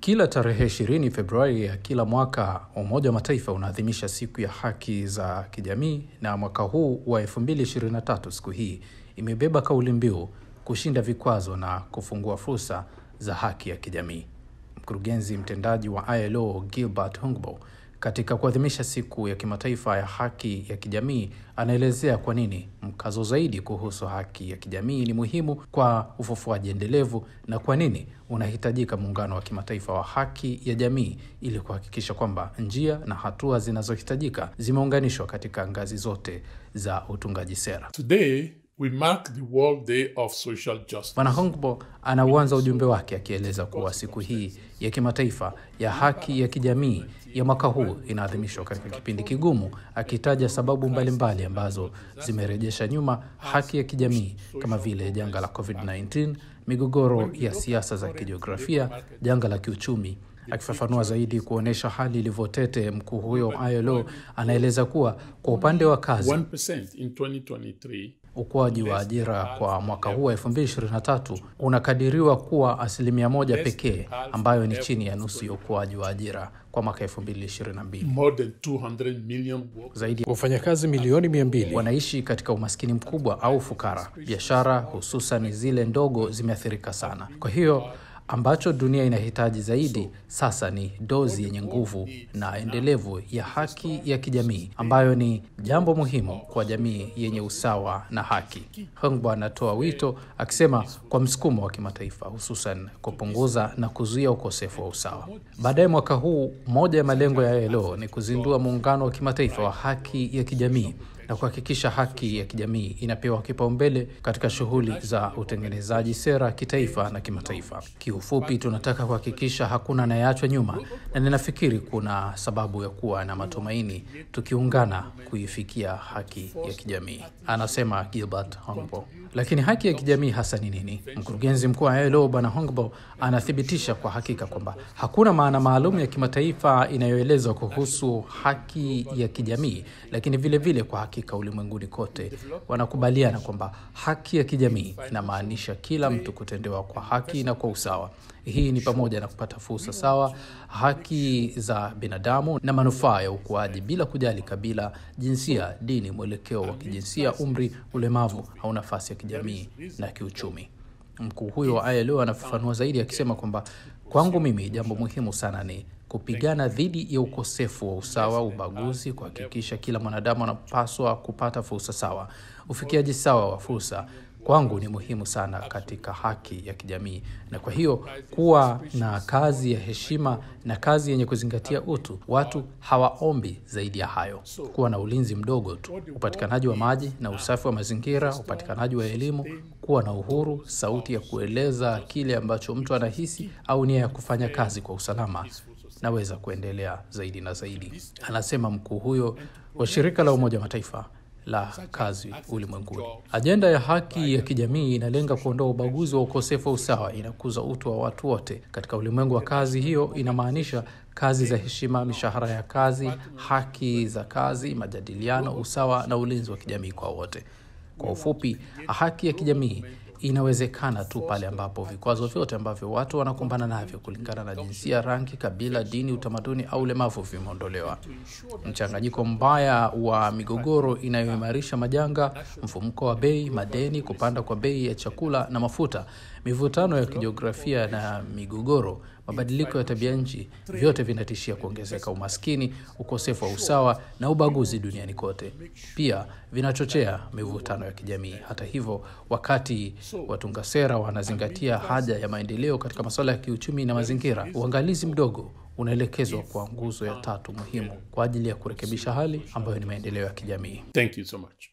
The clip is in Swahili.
Kila tarehe 20 Februari ya kila mwaka Umoja wa Mataifa unaadhimisha siku ya haki za kijamii, na mwaka huu wa 2023 siku hii imebeba kauli mbiu kushinda vikwazo na kufungua fursa za haki ya kijamii. Mkurugenzi mtendaji wa ILO Gilbert Hungbo katika kuadhimisha siku ya kimataifa ya haki ya kijamii anaelezea kwa nini mkazo zaidi kuhusu haki ya kijamii ni muhimu kwa ufufuaji endelevu na kwa nini unahitajika muungano wa kimataifa wa haki ya jamii ili kuhakikisha kwamba njia na hatua zinazohitajika zimeunganishwa katika ngazi zote za utungaji sera. Today, we mark the World Day of Social Justice. Bwana Hongbo anauanza ujumbe wake akieleza kuwa siku hii ya kimataifa ya haki ya kijamii ya mwaka huu inaadhimishwa katika kipindi kigumu, akitaja sababu mbalimbali mbali ambazo zimerejesha nyuma haki ya kijamii kama vile janga la COVID-19, migogoro ya siasa za kijiografia, janga la kiuchumi. Akifafanua zaidi kuonyesha hali ilivyotete, mkuu huyo wa ILO anaeleza kuwa kwa upande wa kazi 1% in 2023 ukuaji wa ajira kwa mwaka huu wa 2023 unakadiriwa kuwa asilimia moja pekee, ambayo ni chini ya nusu ya ukuaji wa ajira kwa mwaka 2022. more than 200 million workers Zaidi wafanyakazi milioni 200 wanaishi katika umaskini mkubwa au fukara. Biashara hususan zile ndogo zimeathirika sana. Kwa hiyo ambacho dunia inahitaji zaidi sasa ni dozi yenye nguvu na endelevu ya haki ya kijamii ambayo ni jambo muhimu kwa jamii yenye usawa na haki. Hongbo anatoa wito akisema kwa msukumo wa kimataifa, hususan kupunguza na kuzuia ukosefu wa usawa. Baadaye mwaka huu, moja ya malengo ya ILO ni kuzindua muungano wa kimataifa wa haki ya kijamii na kuhakikisha haki ya kijamii inapewa kipaumbele katika shughuli za utengenezaji sera kitaifa na kimataifa. Kiufupi, tunataka kuhakikisha hakuna anayeachwa nyuma, na ninafikiri kuna sababu ya kuwa na matumaini tukiungana kuifikia haki ya kijamii, anasema Gilbert Hongbo. Lakini haki ya kijamii hasa ni nini? Mkurugenzi mkuu wa ILO Bwana Hongbo anathibitisha kwa hakika kwamba hakuna maana maalum ya kimataifa inayoelezwa kuhusu haki ya kijamii, lakini vilevile vile kwa hakika ulimwenguni kote wanakubaliana kwamba haki ya kijamii inamaanisha kila mtu kutendewa kwa haki na kwa usawa. Hii ni pamoja na kupata fursa sawa, haki za binadamu na manufaa ya ukuaji bila kujali kabila, jinsia, dini, mwelekeo wa kijinsia, umri, ulemavu au nafasi ya kijamii na kiuchumi. Mkuu huyo wa ILO anafafanua zaidi akisema kwamba kwangu mimi jambo muhimu sana ni kupigana dhidi ya ukosefu wa usawa, ubaguzi, kuhakikisha kila mwanadamu anapaswa kupata fursa sawa. Ufikiaji sawa wa fursa kwangu ni muhimu sana katika haki ya kijamii, na kwa hiyo kuwa na kazi ya heshima na kazi yenye kuzingatia utu. Watu hawaombi zaidi ya hayo, kuwa na ulinzi mdogo tu, upatikanaji wa maji na usafi wa mazingira, upatikanaji wa elimu, kuwa na uhuru, sauti ya kueleza kile ambacho mtu anahisi au nia ya kufanya kazi kwa usalama naweza kuendelea zaidi na zaidi, anasema mkuu huyo wa shirika la Umoja wa Mataifa la kazi ulimwenguni. Ajenda ya haki ya kijamii inalenga kuondoa ubaguzi wa ukosefu wa usawa, inakuza utu wa watu wote katika ulimwengu wa kazi. Hiyo inamaanisha kazi za heshima, mishahara ya kazi, haki za kazi, majadiliano, usawa na ulinzi wa kijamii kwa wote. Kwa ufupi, haki ya kijamii inawezekana tu pale ambapo vikwazo vyote ambavyo watu wanakumbana navyo kulingana na jinsia, rangi, kabila, dini, utamaduni au ulemavu vimeondolewa. Mchanganyiko mbaya wa migogoro inayoimarisha majanga, mfumko wa bei, madeni, kupanda kwa bei ya chakula na mafuta, mivutano ya kijiografia na migogoro, mabadiliko ya tabia nchi, vyote vinatishia kuongezeka umaskini, ukosefu wa usawa na ubaguzi duniani kote. Pia vinachochea mivutano ya kijamii. Hata hivyo, wakati watunga sera wanazingatia haja ya maendeleo katika masuala ya kiuchumi na mazingira, uangalizi mdogo unaelekezwa kwa nguzo ya tatu muhimu kwa ajili ya kurekebisha hali ambayo ni maendeleo ya kijamii. Thank you so much.